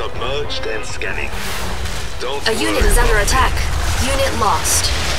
Submerged and scanning. Don't A worry. unit is under attack. Unit lost.